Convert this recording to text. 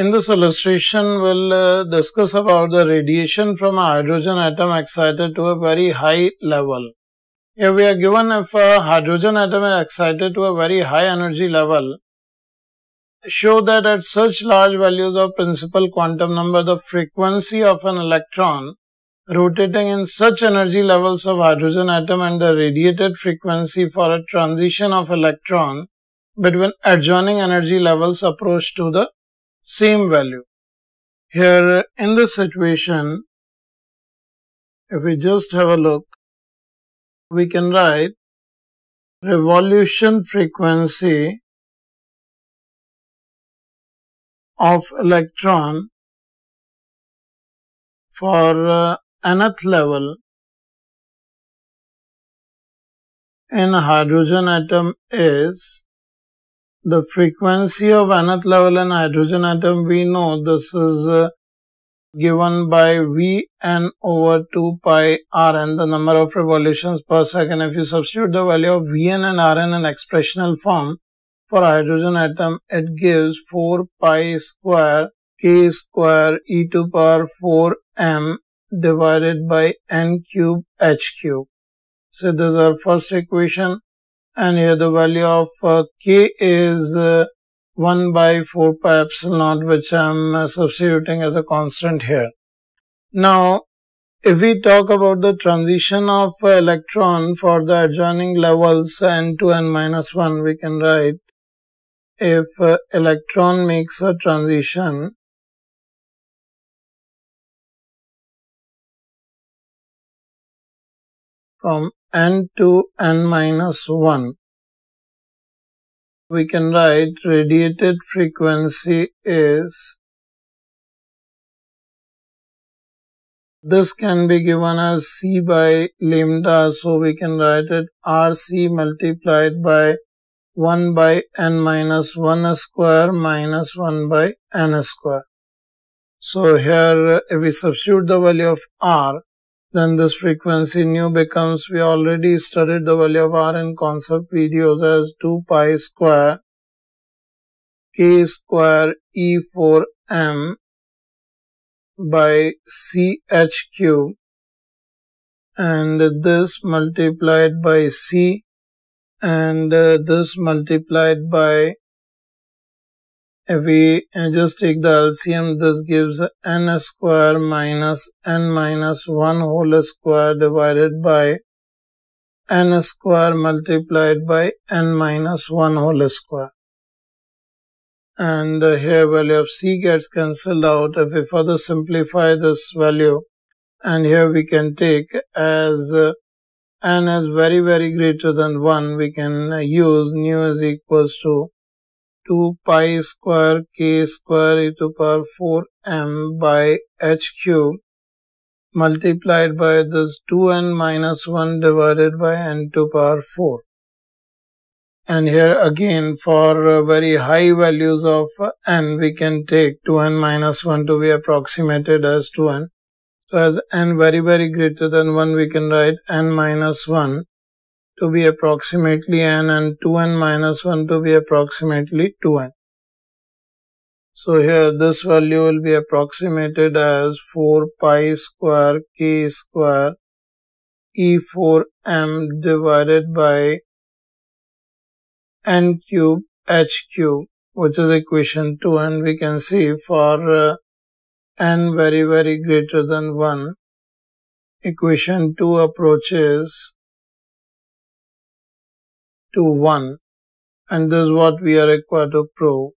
in this illustration, we'll uh, discuss about the radiation from a hydrogen atom excited to a very high level. Here we are given if a hydrogen atom is excited to a very high energy level, show that at such large values of principal quantum number, the frequency of an electron rotating in such energy levels of hydrogen atom and the radiated frequency for a transition of electron between adjoining energy levels approach to the same value. Here in this situation, if we just have a look, we can write revolution frequency of electron for uh, nth level in a hydrogen atom is the frequency of nth level in hydrogen atom we know this is uh, given by Vn over 2 pi Rn, the number of revolutions per second. If you substitute the value of Vn and Rn in expressional form for hydrogen atom, it gives 4 pi square k square e to power 4 m divided by n cube h cube. So this is our first equation and here the value of uh, k is uh, 1 by 4 pi epsilon naught which I am uh, substituting as a constant here. Now if we talk about the transition of uh, electron for the adjoining levels n to n minus 1 we can write if electron makes a transition from n to n minus 1 we can write radiated frequency is this can be given as c by lambda so we can write it rc multiplied by 1 by n minus 1 square minus 1 by n square. So here if we substitute the value of r then this frequency nu becomes, we already studied the value of R in concept videos as 2 pi square k square E4m by ch cube and this multiplied by c and uh, this multiplied by if we just take the LCM, this gives n square minus n minus 1 whole square divided by n square multiplied by n minus 1 whole square. And uh, here value of c gets cancelled out. If we further simplify this value, and here we can take as uh, n is very very greater than 1, we can uh, use nu is equals to 2 pi square k square e to power 4 m by h cube multiplied by this 2n minus 1 divided by n to power 4. And here again for very high values of n we can take 2n minus 1 to be approximated as 2n. So as n very very greater than 1 we can write n minus 1 to be approximately n and 2n minus 1 to be approximately 2n. So here this value will be approximated as 4 pi square k square e4m divided by n cube h cube which is equation 2 and we can see for uh, n very very greater than 1 equation 2 approaches to 1 and this is what we are required to prove